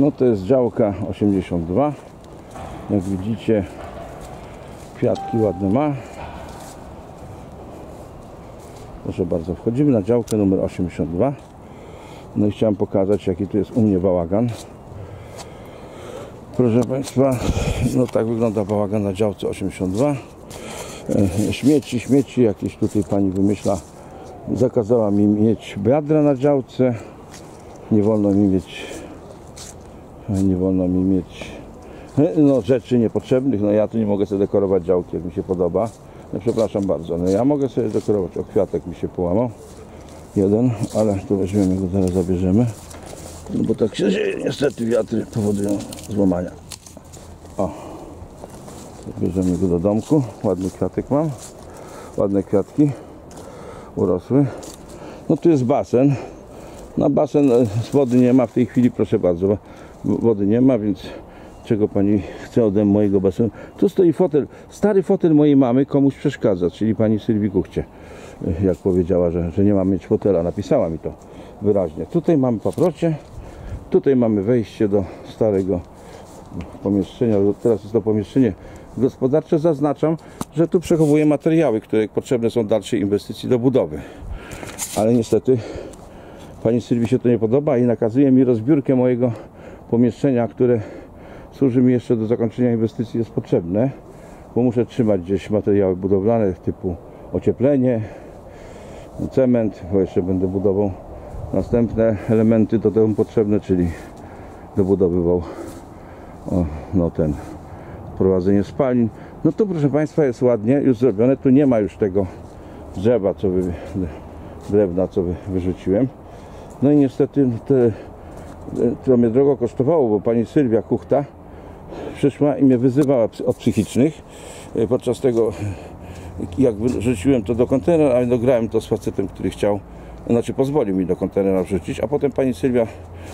No to jest działka 82. Jak widzicie, kwiatki ładne ma. Proszę bardzo, wchodzimy na działkę numer 82. No i chciałem pokazać, jaki tu jest u mnie bałagan. Proszę Państwa, no tak wygląda bałagan na działce 82. E, Śmieci, śmieci jakieś tutaj Pani wymyśla. Zakazała mi mieć wiadra na działce. Nie wolno mi mieć nie wolno mi mieć no, rzeczy niepotrzebnych. No ja tu nie mogę sobie dekorować działki, jak mi się podoba. No, przepraszam bardzo. No ja mogę sobie dekorować. O kwiatek mi się połamał. Jeden, ale tu weźmiemy go, zaraz zabierzemy. No bo tak się dzieje. Niestety wiatry powodują złamania. O. Bierzemy go do domku. Ładny kwiatek mam. Ładne kwiatki. Urosły. No tu jest basen. Na basen e, wody nie ma w tej chwili, proszę bardzo. Wody nie ma, więc czego pani chce ode mojego basenu? Tu stoi fotel. Stary fotel mojej mamy komuś przeszkadza, czyli pani Sylwii Kuchcie. E, Jak powiedziała, że, że nie ma mieć fotela. Napisała mi to wyraźnie. Tutaj mamy paprocie. Tutaj mamy wejście do starego pomieszczenia. Teraz jest to pomieszczenie gospodarcze. Zaznaczam, że tu przechowuję materiały, które potrzebne są dalszej inwestycji do budowy. Ale niestety pani Sylwii się to nie podoba i nakazuje mi rozbiórkę mojego pomieszczenia, które służy mi jeszcze do zakończenia inwestycji jest potrzebne, bo muszę trzymać gdzieś materiały budowlane typu ocieplenie, cement, bo jeszcze będę budował następne elementy do tego potrzebne, czyli dobudowywał o, no ten prowadzenie spalin. No to proszę Państwa jest ładnie już zrobione, tu nie ma już tego drzewa, co wy, drewna, co wy, wyrzuciłem. No i niestety te, to mnie drogo kosztowało, bo pani Sylwia Kuchta przyszła i mnie wyzywała od psychicznych. E, Podczas tego, jak wrzuciłem to do kontenera, a dograłem to z facetem, który chciał, znaczy pozwolił mi do kontenera wrzucić, a potem pani Sylwia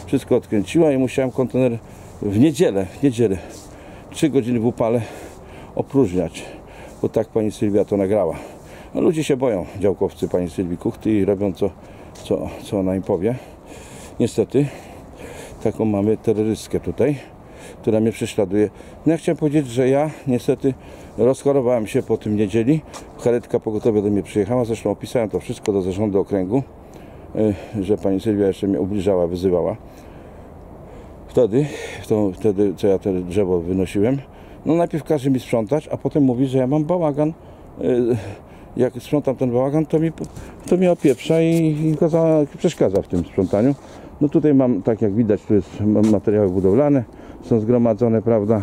wszystko odkręciła i musiałem kontener w niedzielę, w niedzielę, 3 godziny w upale opróżniać, bo tak pani Sylwia to nagrała. No, ludzie się boją, działkowcy pani Sylwii Kuchty i robią co, co, co ona im powie. Niestety, taką mamy terrorystkę tutaj, która mnie prześladuje. No ja chciałem powiedzieć, że ja niestety rozchorowałem się po tym niedzieli. Karetka pogotowia do mnie przyjechała, zresztą opisałem to wszystko do zarządu okręgu, y, że pani Sylwia jeszcze mnie ubliżała, wyzywała. Wtedy, to, wtedy co ja te drzewo wynosiłem, no najpierw każe mi sprzątać, a potem mówi, że ja mam bałagan. Y, Jak sprzątam ten bałagan, to mi, to mi opieprza i, i przeszkadza w tym sprzątaniu. No tutaj mam, tak jak widać, tu jest materiały budowlane, są zgromadzone, prawda?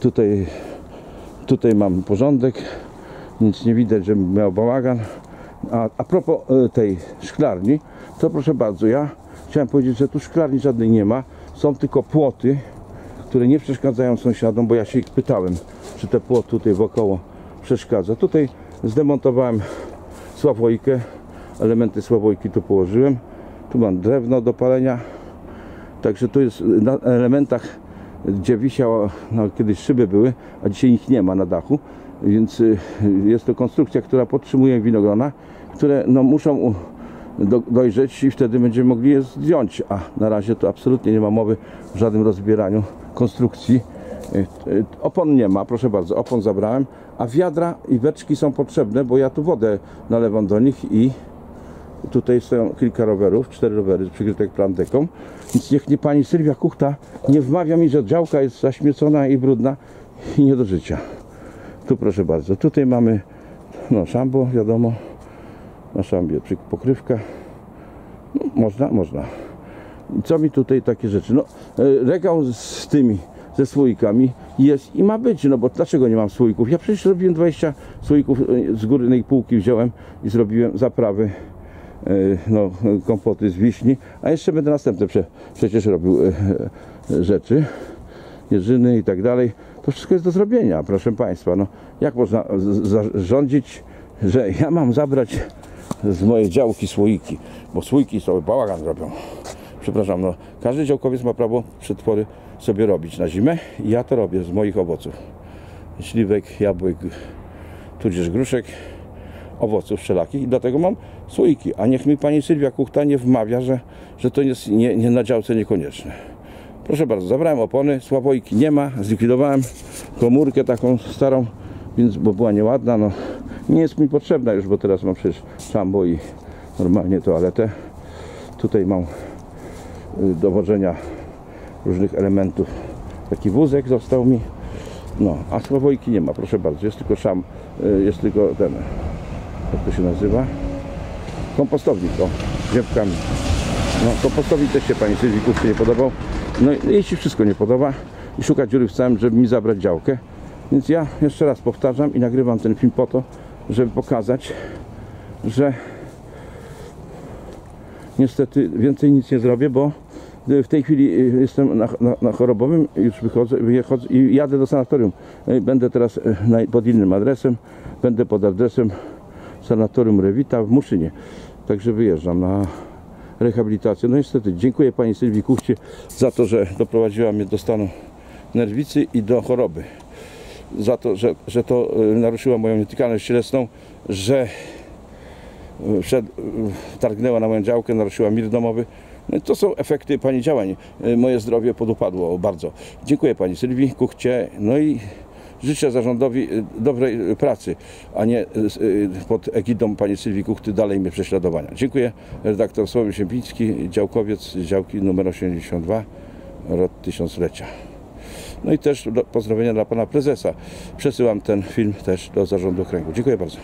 Tutaj, tutaj mam porządek, nic nie widać, żebym miał bałagan. A, a propos e, tej szklarni, to proszę bardzo, ja chciałem powiedzieć, że tu szklarni żadnej nie ma, są tylko płoty, które nie przeszkadzają sąsiadom, bo ja się ich pytałem, czy te płot tutaj wokoło przeszkadza. Tutaj zdemontowałem sławojkę, elementy sławojki tu położyłem. Tu mam drewno do palenia. Także tu jest na elementach, gdzie wisiało, no, kiedyś szyby były, a dzisiaj ich nie ma na dachu. Więc y, jest to konstrukcja, która podtrzymuje winogrona, które no, muszą do, dojrzeć i wtedy będziemy mogli je zdjąć. A na razie to absolutnie nie ma mowy w żadnym rozbieraniu konstrukcji. Y, y, Opon nie ma, proszę bardzo, opon zabrałem, a wiadra i beczki są potrzebne, bo ja tu wodę nalewam do nich i tutaj stoją kilka rowerów, cztery rowery przykryte plandeką, więc niech nie pani Sylwia Kuchta nie wmawia mi, że działka jest zaśmiecona i brudna i nie do życia. Tu proszę bardzo, tutaj mamy no szambo, wiadomo, na szambie pokrywka, no, można, można. Co mi tutaj takie rzeczy? No, e, regał z- tymi, ze słoikami jest i ma być, no bo dlaczego nie mam słoików? Ja przecież robiłem 20 słoików e, z górnej półki wziąłem i zrobiłem zaprawy, no, kompoty z wiśni, a jeszcze będę następne prze, przecież robił e, e, rzeczy, jeżyny i tak dalej. To wszystko jest do zrobienia, proszę Państwa. No, jak można zarządzić, że ja mam zabrać z mojej działki słoiki, bo słoiki sobie bałagan robią. Przepraszam, no, każdy działkowiec ma prawo przetwory sobie robić na zimę i ja to robię z moich owoców. Śliwek, jabłek, tudzież gruszek, owoców wszelakich i dlatego mam słoiki. A niech mi pani Sylwia Kuchta nie wmawia, że, że to jest nie, nie na działce niekonieczne. Proszę bardzo, zabrałem opony, sławojki nie ma, zlikwidowałem komórkę taką starą, więc bo była nieładna, no nie jest mi potrzebna już, bo teraz mam przecież szambo i normalnie toaletę. Tutaj mam y, dowodzenia różnych elementów. Taki wózek został mi. No, a sławojki nie ma, proszę bardzo. Jest tylko szam, y, jest tylko ten, jak to się nazywa? Kompostownik, o, ziemkami. No, kompostownik też się pani Kuszczy nie podobał. No jej się wszystko nie podoba i szuka dziury w całym, żeby mi zabrać działkę. Więc ja jeszcze raz powtarzam i nagrywam ten film po to, żeby pokazać, że niestety więcej nic nie zrobię, bo w tej chwili y, jestem na, na, na chorobowym, już wychodzę, wychodzę i jadę do sanatorium. Y, Będę teraz y, pod innym adresem, będę pod adresem sanatorium Rewita w Muszynie. Także wyjeżdżam na rehabilitację. No niestety, dziękuję Pani Sylwii Kuchcie za to, że doprowadziła mnie do stanu nerwicy i do choroby. Za to, że, że to y, naruszyło moją nietykalność cielesną, że y, wszed, y, targnęła na moją działkę, naruszyła mir domowy. No to są efekty Pani działań. Moje zdrowie podupadło bardzo. Dziękuję Pani Sylwii Kuchcie. No i życzę zarządowi y, dobrej y, pracy, a nie y, pod egidą Pani Sylwii Kuchty dalej mnie prześladowania. Dziękuję. Redaktor Sławomir Siempiński, działkowiec działki numer 82, rok tysiąclecia. No i też pozdrowienia dla Pana Prezesa. Przesyłam ten film też do zarządu okręgu. Dziękuję bardzo.